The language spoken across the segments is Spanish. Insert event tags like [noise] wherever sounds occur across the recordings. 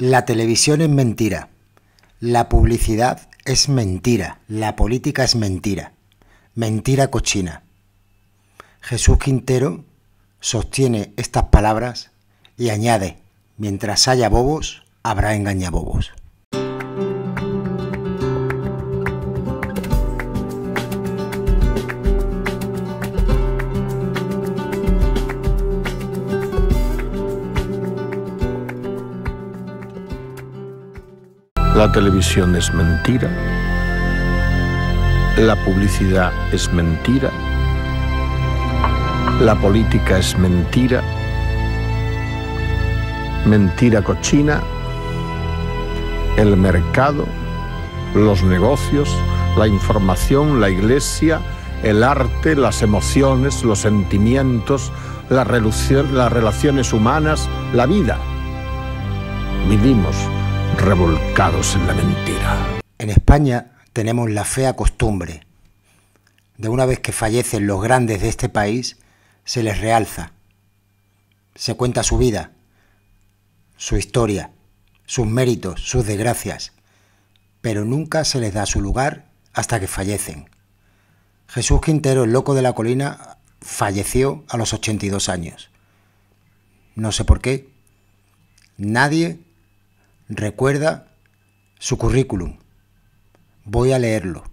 La televisión es mentira. La publicidad es mentira. La política es mentira. Mentira cochina. Jesús Quintero sostiene estas palabras y añade, mientras haya bobos, habrá engañabobos. La televisión es mentira. La publicidad es mentira. La política es mentira. Mentira cochina. El mercado, los negocios, la información, la iglesia, el arte, las emociones, los sentimientos, las relaciones humanas, la vida. Vivimos revolcados en la mentira. En España tenemos la fea costumbre de una vez que fallecen los grandes de este país, se les realza, se cuenta su vida, su historia, sus méritos, sus desgracias, pero nunca se les da su lugar hasta que fallecen. Jesús Quintero, el loco de la colina, falleció a los 82 años. No sé por qué. Nadie recuerda su currículum. Voy a leerlo.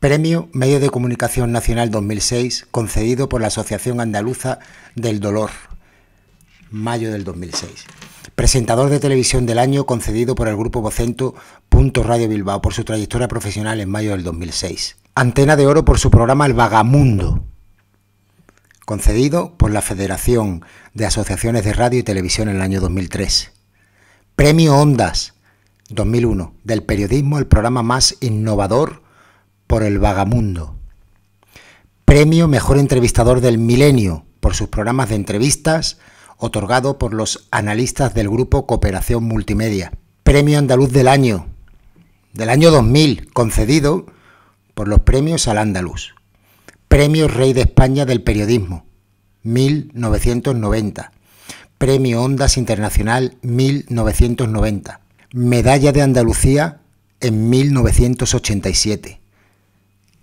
Premio Medio de Comunicación Nacional 2006, concedido por la Asociación Andaluza del Dolor, mayo del 2006. Presentador de televisión del año, concedido por el Grupo Vocento Radio Bilbao por su trayectoria profesional en mayo del 2006. Antena de Oro por su programa El Vagamundo, concedido por la Federación de Asociaciones de Radio y Televisión en el año 2003. Premio Ondas 2001 del periodismo el programa más innovador por el Vagamundo. Premio Mejor Entrevistador del Milenio por sus programas de entrevistas otorgado por los analistas del grupo Cooperación Multimedia. Premio Andaluz del Año del año 2000 concedido por los premios al Andaluz. Premio Rey de España del Periodismo 1990. Premio Ondas Internacional 1990, Medalla de Andalucía en 1987,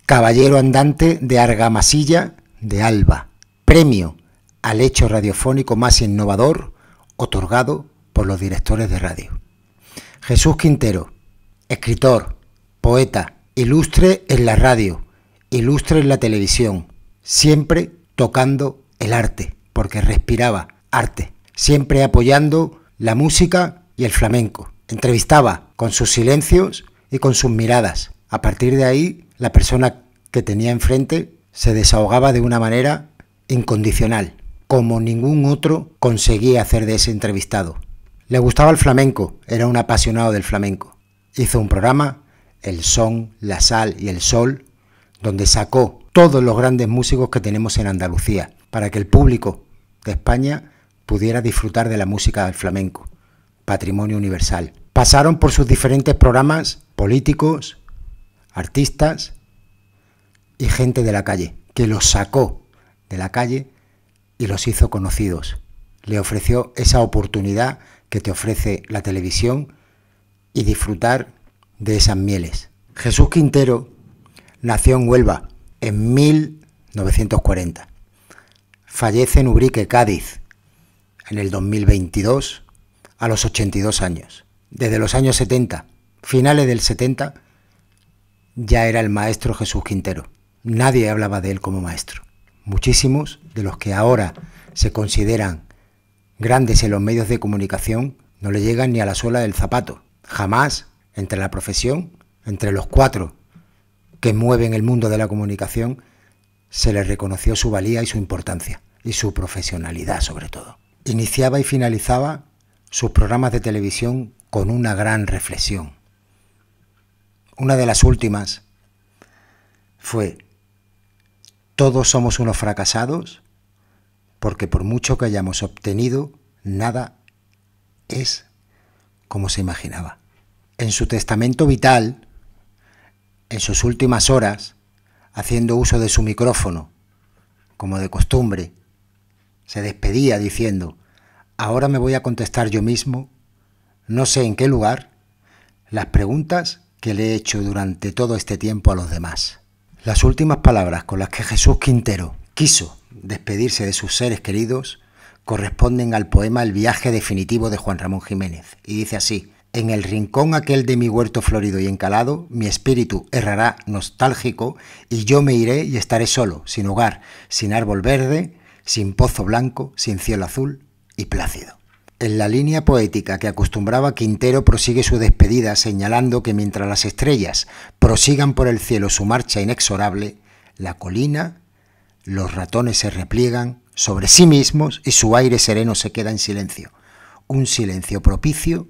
Caballero Andante de Argamasilla de Alba, Premio al hecho radiofónico más innovador otorgado por los directores de radio. Jesús Quintero, escritor, poeta, ilustre en la radio, ilustre en la televisión, siempre tocando el arte, porque respiraba arte siempre apoyando la música y el flamenco. Entrevistaba con sus silencios y con sus miradas. A partir de ahí, la persona que tenía enfrente se desahogaba de una manera incondicional, como ningún otro conseguía hacer de ese entrevistado. Le gustaba el flamenco, era un apasionado del flamenco. Hizo un programa, El Son, La Sal y El Sol, donde sacó todos los grandes músicos que tenemos en Andalucía, para que el público de España pudiera disfrutar de la música del flamenco, patrimonio universal. Pasaron por sus diferentes programas políticos, artistas y gente de la calle, que los sacó de la calle y los hizo conocidos. Le ofreció esa oportunidad que te ofrece la televisión y disfrutar de esas mieles. Jesús Quintero nació en Huelva en 1940. Fallece en Ubrique, Cádiz, en el 2022 a los 82 años. Desde los años 70, finales del 70, ya era el maestro Jesús Quintero. Nadie hablaba de él como maestro. Muchísimos de los que ahora se consideran grandes en los medios de comunicación no le llegan ni a la suela del zapato. Jamás entre la profesión, entre los cuatro que mueven el mundo de la comunicación, se les reconoció su valía y su importancia, y su profesionalidad sobre todo iniciaba y finalizaba sus programas de televisión con una gran reflexión. Una de las últimas fue, todos somos unos fracasados porque por mucho que hayamos obtenido, nada es como se imaginaba. En su testamento vital, en sus últimas horas, haciendo uso de su micrófono, como de costumbre, se despedía diciendo, ahora me voy a contestar yo mismo, no sé en qué lugar, las preguntas que le he hecho durante todo este tiempo a los demás. Las últimas palabras con las que Jesús Quintero quiso despedirse de sus seres queridos corresponden al poema El viaje definitivo de Juan Ramón Jiménez, y dice así, en el rincón aquel de mi huerto florido y encalado, mi espíritu errará nostálgico y yo me iré y estaré solo, sin hogar, sin árbol verde, sin pozo blanco, sin cielo azul y plácido. En la línea poética que acostumbraba Quintero prosigue su despedida señalando que mientras las estrellas prosigan por el cielo su marcha inexorable, la colina, los ratones se repliegan sobre sí mismos y su aire sereno se queda en silencio, un silencio propicio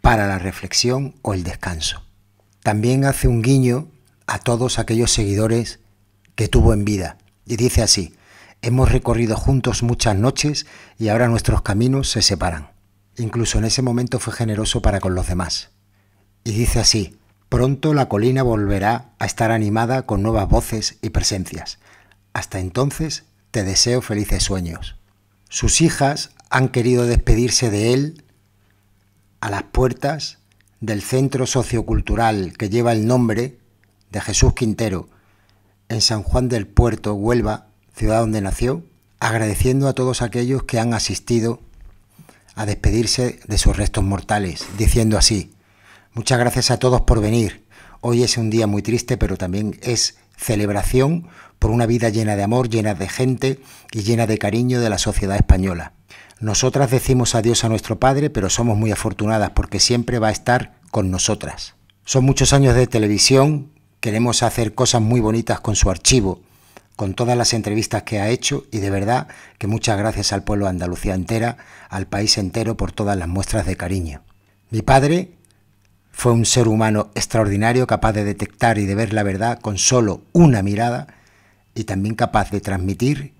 para la reflexión o el descanso. También hace un guiño a todos aquellos seguidores que tuvo en vida y dice así, hemos recorrido juntos muchas noches y ahora nuestros caminos se separan. Incluso en ese momento fue generoso para con los demás. Y dice así, pronto la colina volverá a estar animada con nuevas voces y presencias. Hasta entonces te deseo felices sueños. Sus hijas han querido despedirse de él a las puertas del centro sociocultural que lleva el nombre de Jesús Quintero en San Juan del Puerto, Huelva, ciudad donde nació, agradeciendo a todos aquellos que han asistido a despedirse de sus restos mortales, diciendo así, muchas gracias a todos por venir. Hoy es un día muy triste, pero también es celebración por una vida llena de amor, llena de gente y llena de cariño de la sociedad española. Nosotras decimos adiós a nuestro Padre, pero somos muy afortunadas porque siempre va a estar con nosotras. Son muchos años de televisión, queremos hacer cosas muy bonitas con su archivo, con todas las entrevistas que ha hecho y de verdad que muchas gracias al pueblo de Andalucía entera, al país entero por todas las muestras de cariño. Mi padre fue un ser humano extraordinario capaz de detectar y de ver la verdad con solo una mirada y también capaz de transmitir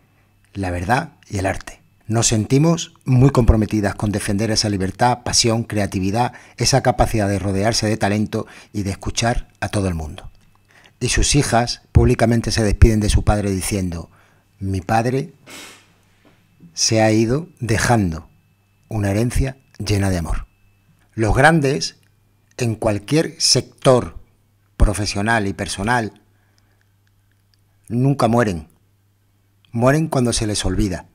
la verdad y el arte. Nos sentimos muy comprometidas con defender esa libertad, pasión, creatividad, esa capacidad de rodearse de talento y de escuchar a todo el mundo. Y sus hijas públicamente se despiden de su padre diciendo, mi padre se ha ido dejando una herencia llena de amor. Los grandes, en cualquier sector profesional y personal, nunca mueren. Mueren cuando se les olvida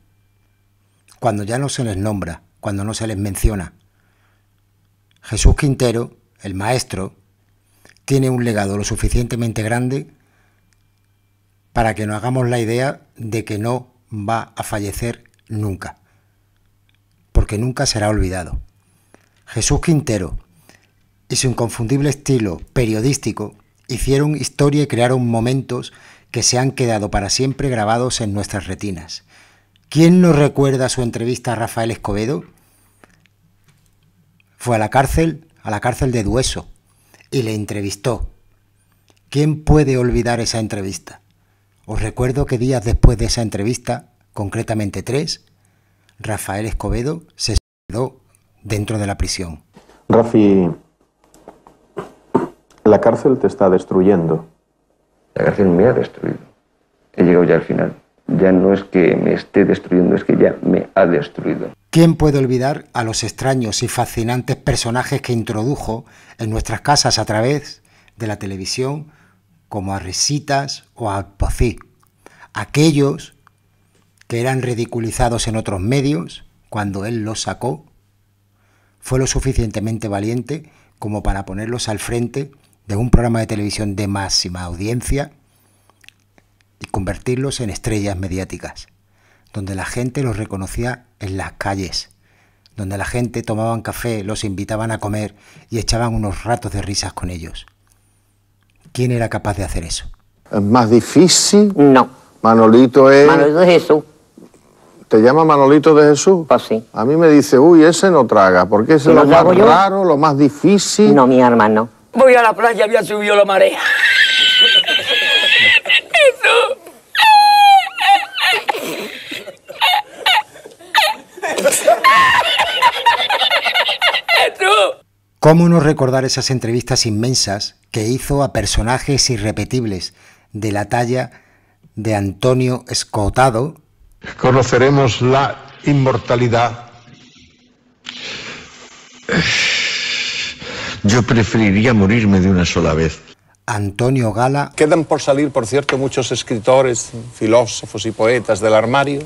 cuando ya no se les nombra, cuando no se les menciona. Jesús Quintero, el maestro, tiene un legado lo suficientemente grande para que nos hagamos la idea de que no va a fallecer nunca, porque nunca será olvidado. Jesús Quintero y su inconfundible estilo periodístico hicieron historia y crearon momentos que se han quedado para siempre grabados en nuestras retinas. ¿Quién nos recuerda su entrevista a Rafael Escobedo? Fue a la cárcel, a la cárcel de Dueso, y le entrevistó. ¿Quién puede olvidar esa entrevista? Os recuerdo que días después de esa entrevista, concretamente tres, Rafael Escobedo se quedó dentro de la prisión. Rafi, la cárcel te está destruyendo. La cárcel me ha destruido. He llegado ya al final ya no es que me esté destruyendo, es que ya me ha destruido. ¿Quién puede olvidar a los extraños y fascinantes personajes que introdujo en nuestras casas a través de la televisión, como a Risitas o a Pocí? Aquellos que eran ridiculizados en otros medios, cuando él los sacó, fue lo suficientemente valiente como para ponerlos al frente de un programa de televisión de máxima audiencia y convertirlos en estrellas mediáticas, donde la gente los reconocía en las calles, donde la gente tomaban café, los invitaban a comer y echaban unos ratos de risas con ellos. ¿Quién era capaz de hacer eso? ¿Es más difícil? No. Manolito es... Manolito de Jesús. ¿Te llama Manolito de Jesús? Pues sí. A mí me dice, uy, ese no traga, porque ese es ¿Y lo lo más yo? raro, lo más difícil. No, mi hermano. Voy a la playa, había subido la marea. ¿Cómo no recordar esas entrevistas inmensas que hizo a personajes irrepetibles de la talla de Antonio Escotado, Conoceremos la inmortalidad Yo preferiría morirme de una sola vez. Antonio Gala Quedan por salir, por cierto, muchos escritores, filósofos y poetas del armario.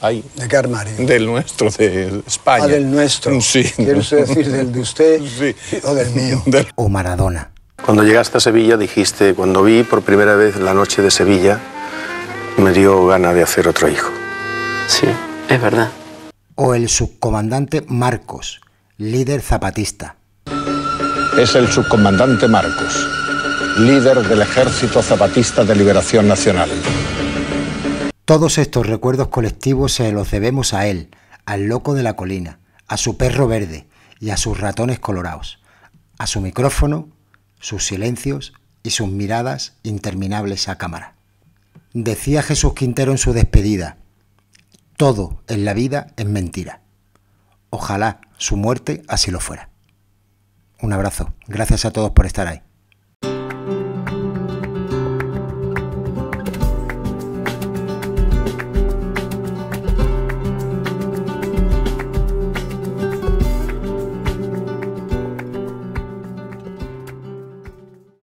Ahí. ¿De qué armario? Del nuestro, de España. Ah, del nuestro. [laughs] Sí. ¿Quiere usted decir del de usted [laughs] Sí. o del mío? [laughs] Del- o Maradona. Cuando llegaste a Sevilla dijiste, cuando vi por primera vez la noche de Sevilla, me dio gana de hacer otro hijo. Sí, es verdad. O el subcomandante Marcos, líder zapatista. Es el subcomandante Marcos, líder del Ejército Zapatista de Liberación Nacional. Todos estos recuerdos colectivos se los debemos a él, al loco de la colina, a su perro verde y a sus ratones colorados, a su micrófono, sus silencios y sus miradas interminables a cámara. Decía Jesús Quintero en su despedida, todo en la vida es mentira. Ojalá su muerte así lo fuera. Un abrazo, gracias a todos por estar ahí.